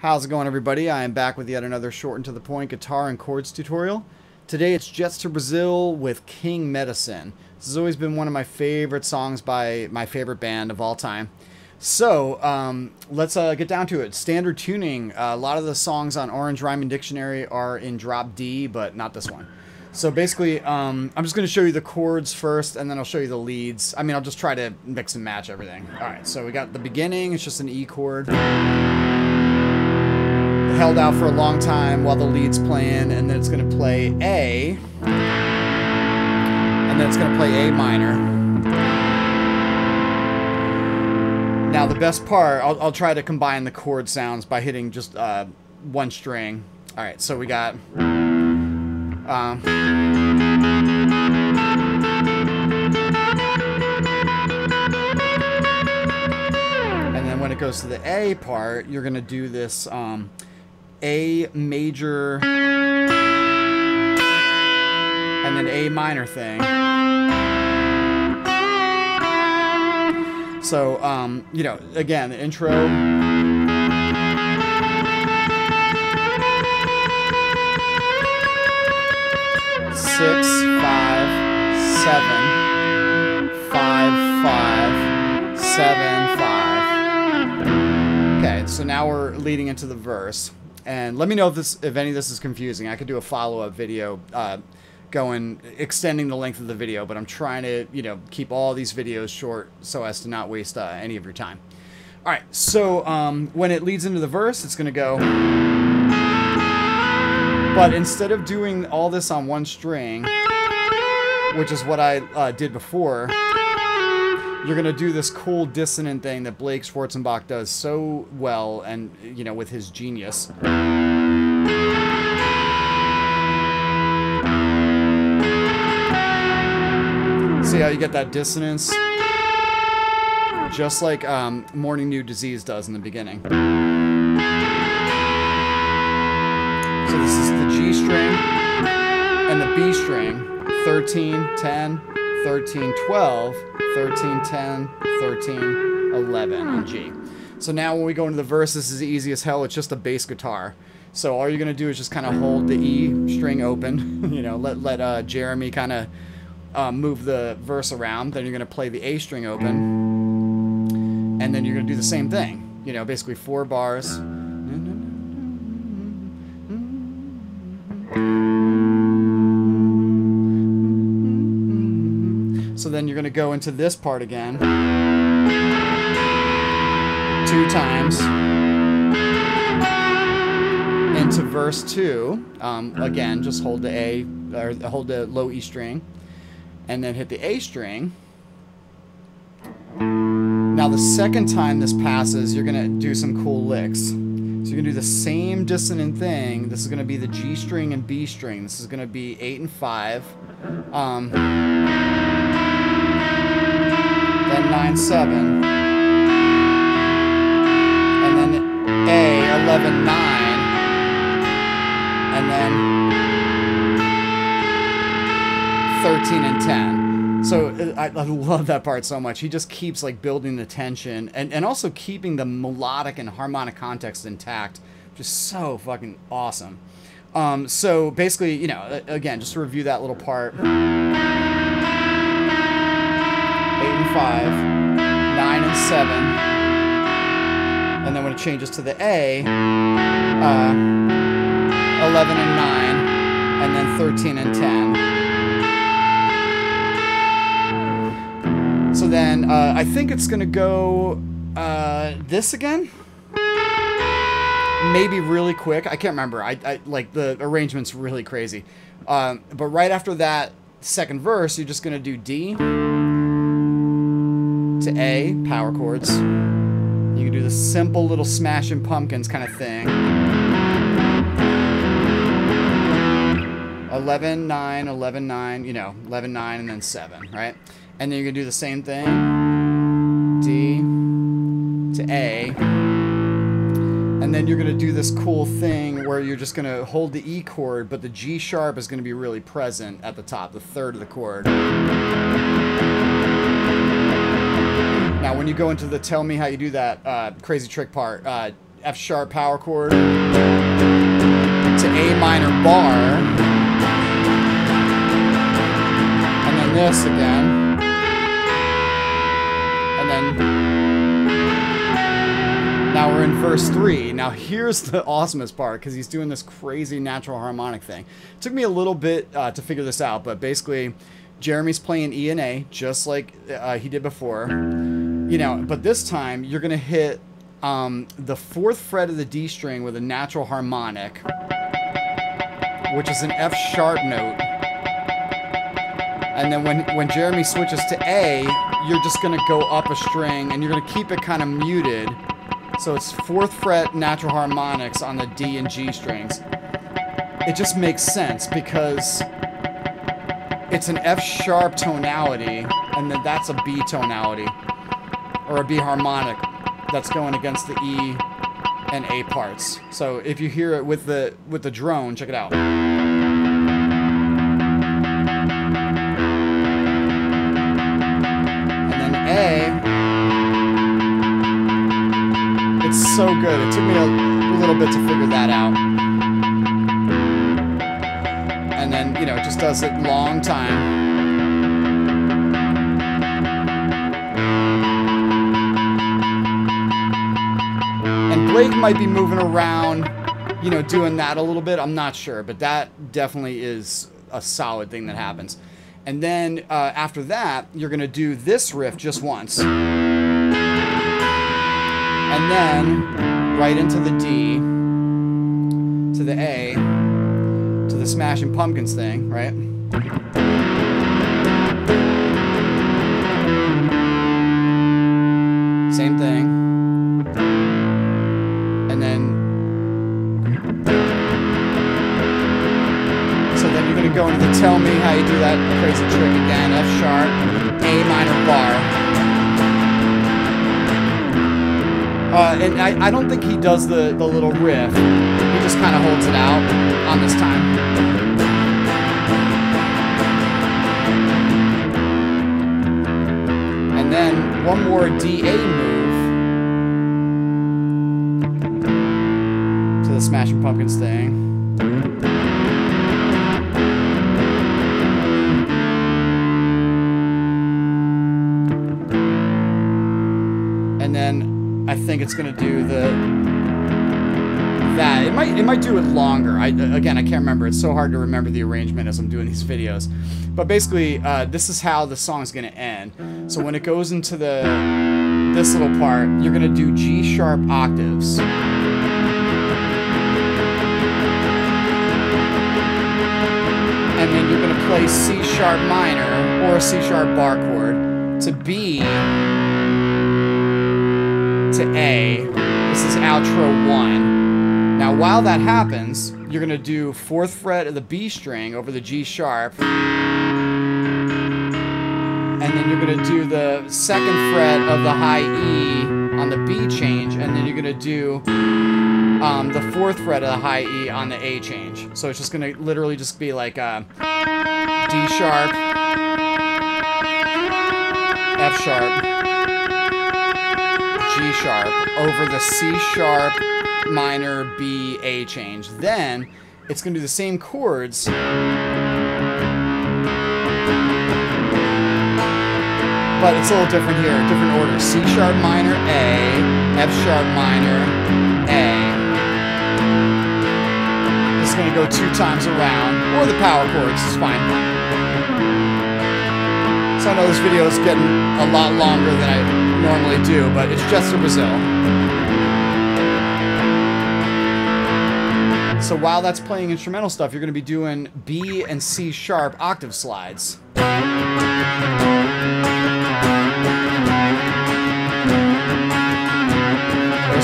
How's it going, everybody? I am back with yet another short and to the point guitar and chords tutorial. Today it's Jets to Brazil with King Medicine. This has always been one of my favorite songs by my favorite band of all time. So um, let's uh, get down to it. Standard tuning. Uh, a lot of the songs on Orange Rhyming Dictionary are in drop D, but not this one. So basically, um, I'm just going to show you the chords first, and then I'll show you the leads. I mean, I'll just try to mix and match everything. All right, so we got the beginning. It's just an E chord. Held out for a long time while the lead's playing, and then it's going to play A. And then it's going to play A minor. Now, the best part, I'll, I'll try to combine the chord sounds by hitting just uh, one string. All right, so we got... Um, and then when it goes to the A part, you're going to do this um, A major and then A minor thing. So, um, you know, again, the intro. six, five, seven, five, five, seven, five. Okay, so now we're leading into the verse. And let me know if this, if any of this is confusing. I could do a follow-up video, uh, going extending the length of the video, but I'm trying to, you know, keep all these videos short so as to not waste uh, any of your time. All right, so um, when it leads into the verse, it's going to go. But instead of doing all this on one string, which is what I uh, did before, you're going to do this cool dissonant thing that Blake Schwarzenbach does so well and, you know, with his genius. See how you get that dissonance? Just like um, Morning New Disease does in the beginning. So this is the G string and the B string. 13, 10, 13, 12, 13, 10, 13, 11 on G. So now when we go into the verse, this is easy as hell. It's just a bass guitar. So all you're going to do is just kind of hold the E string open, you know, let, let uh, Jeremy kind of uh, move the verse around. Then you're going to play the A string open. And then you're going to do the same thing. You know, basically four bars. You're going to go into this part again. Two times. Into verse two. Um, again, just hold the A, or hold the low E string. And then hit the A string. Now the second time this passes, you're going to do some cool licks. So you're to do the same dissonant thing. This is going to be the G string and B string. This is going to be 8 and 5. Um, then 9, 7. And then A, 11, 9. And then 13 and 10. So I, I, love that part so much. He just keeps like building the tension and, and also keeping the melodic and harmonic context intact. Just so fucking awesome. Um, so basically, you know, again, just to review that little part. And five, nine and seven, and then when it changes to the A, uh, 11 and nine, and then 13 and 10. So then uh, I think it's going to go uh, this again. Maybe really quick. I can't remember. I, I like the arrangement's really crazy. Um, but right after that second verse, you're just to do D to A, power chords. You can do the simple little smashing pumpkins kind of thing. 11, 9, 11, 9, you know, 11, 9, and then 7, right? And then you're going to do the same thing. D to A. And then you're going to do this cool thing where you're just going to hold the E chord, but the G sharp is going to be really present at the top, the third of the chord. Now, when you go into the tell me how you do that uh, crazy trick part, uh, F sharp power chord to A minor bar, and then this again, and then now we're in verse three. Now here's the awesomest part because he's doing this crazy natural harmonic thing. It took me a little bit uh, to figure this out, but basically, Jeremy's playing E and A just like uh, he did before. You know, but this time you're gonna hit um, the fourth fret of the D string with a natural harmonic, which is an F sharp note. And then when, when Jeremy switches to A, you're just gonna go up a string and you're gonna keep it kind of muted. So it's fourth fret natural harmonics on the D and G strings. It just makes sense because it's an F sharp tonality and then that's a B tonality or a B harmonic that's going against the E and A parts. So if you hear it with the with the drone, check it out. And then A, it's so good. It took me a, little bit to figure that out. And then, you know, it just does it long time. Blake might be moving around, you know, doing that a little bit. I'm not sure, but that definitely is a solid thing that happens. And then uh, after that, you're going to do this riff just once. And then right into the D, to the A, to the Smashing Pumpkins thing, right? You do that crazy trick again. F sharp, A minor bar. Uh, and I, I don't think he does the, the little riff. He just kind of holds it out on this time. And then one more DA move to the Smashing Pumpkins thing. Think it's going to do the that. It might it might do it longer. I again I can't remember. It's so hard to remember the arrangement as I'm doing these videos. But basically, uh, this is how the song's going to end. So when it goes into the this little part, you're going to do G sharp octaves. And then you're going to play C sharp minor or a C sharp bar chord to B to A. This is outro one. Now, while that happens, you're going to do fourth fret of the B string over the G sharp. And then you're going to do the second fret of the high E on the B change. And then you're going to do um, the fourth fret of the high E on the A change. So it's just going to literally just be like a D sharp, F sharp, G sharp over the C sharp minor B A change. Then it's going to do the same chords. But it's a little different here, different order. C sharp minor A, F sharp minor A. It's going to go two times around, or the power chords is fine. So I know this video is getting a lot longer than I normally do, but it's Jets to Brazil. So while that's playing instrumental stuff, you're going to be doing B and C sharp octave slides. First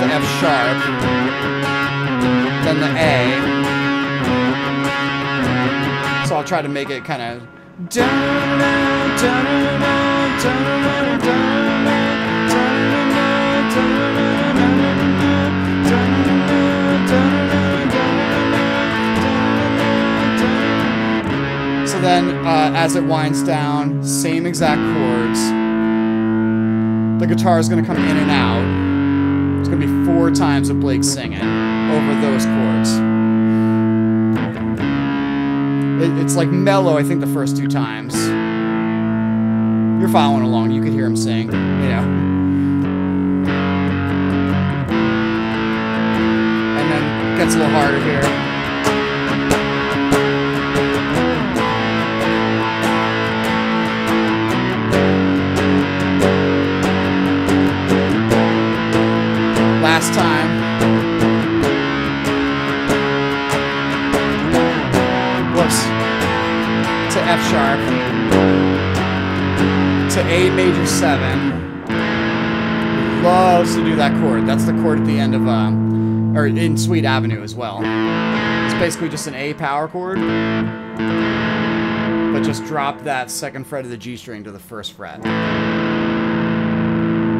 the F sharp, then the A. So I'll try to make it kind of then, uh, as it winds down, same exact chords. The guitar is going to come in and out. It's going to be four times of Blake singing over those chords. It, it's like mellow, I think, the first two times. You're following along. You could hear him sing, you know. And then gets a little harder here. 7. Loves to do that chord. That's the chord at the end of, uh, or in Sweet Avenue as well. It's basically just an A power chord. But just drop that second fret of the G string to the first fret.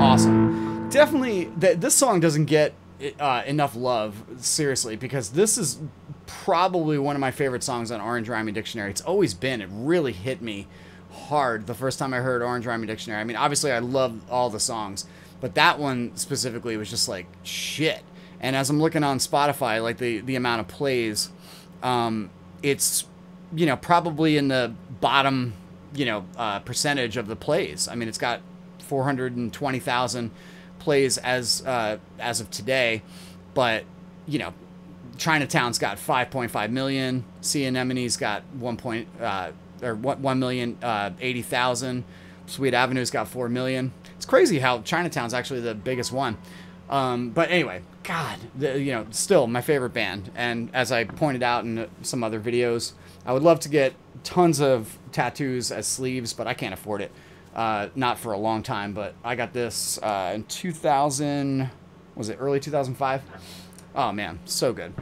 Awesome definitely th- this song doesn't get uh, enough love seriously because this is probably one of my favorite songs on Orange Rhyming Dictionary. It's always been. It really hit me hard the first time I heard Orange Rhyming Dictionary. I mean, obviously I love all the songs, but that one specifically was just like shit. And as I'm looking on Spotify, like the the amount of plays, um, it's you know probably in the bottom you know uh, percentage of the plays. I mean, it's got 420,000 plays as uh, as of today, but you know, Chinatown's got 5.5 million. Sea Anemone's got 1. Uh, or 1 million uh, 80,000. Sweet Avenue's got 4 million. It's crazy how Chinatown's actually the biggest one. Um, but anyway, God, the, you know, still my favorite band. And as I pointed out in some other videos, I would love to get tons of tattoos as sleeves, but I can't afford it. Uh, not for a long time, but I got this uh, in 2000. Was it early 2005? Oh man, so good.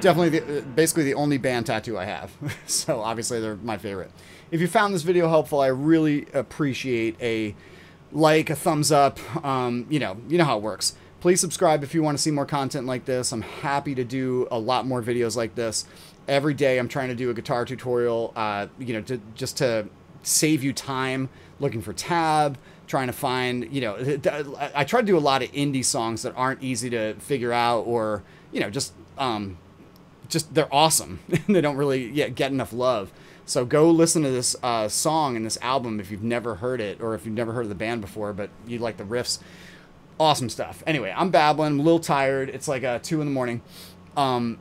Definitely, the, basically the only band tattoo I have. so obviously they're my favorite. If you found this video helpful, I really appreciate a like, a thumbs up. Um, you know, you know how it works. Please subscribe if you want to see more content like this. I'm happy to do a lot more videos like this. Every day I'm trying to do a guitar tutorial, uh, you know, to, just to save you time looking for tab, trying to find, you know, I try to do a lot of indie songs that aren't easy to figure out or, you know, just, um, just they're awesome. they don't really yeah, get enough love. So go listen to this uh, song and this album if you've never heard it or if you've never heard of the band before, but you like the riffs. Awesome stuff. Anyway, I'm babbling. I'm a little tired. It's like uh, 2 in the morning. Um,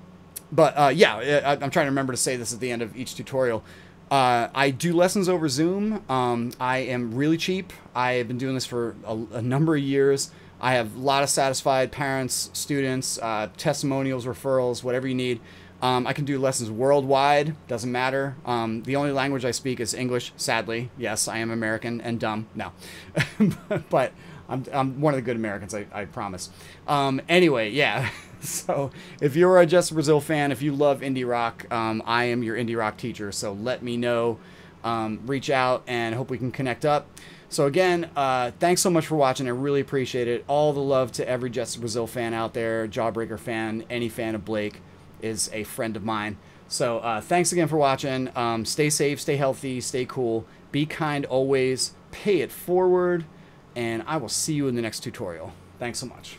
but uh, yeah, I, I'm trying to remember to say this at the end of each tutorial. Uh, I do lessons over Zoom. Um, I am really cheap. I have been doing this for a, a, number of years. I have a lot of satisfied parents, students, uh, testimonials, referrals, whatever you need. Um, I can do lessons worldwide, doesn't matter. Um, the only language I speak is English, sadly. Yes, I am American and dumb. No. but I'm, I'm one of the good Americans, I, I promise. Um, anyway, yeah. so if you're a Jets to Brazil fan, if you love indie rock, um, I am your indie rock teacher. So let me know. Um, reach out and hope we can connect up. So again, uh, thanks so much for watching. I really appreciate it. All the love to every Jets to Brazil fan out there, Jawbreaker fan, any fan of Blake is a friend of mine. So uh, thanks again for watching. Um, stay safe, stay healthy, stay cool, be kind always, pay it forward, and I will see you in the next tutorial. Thanks so much.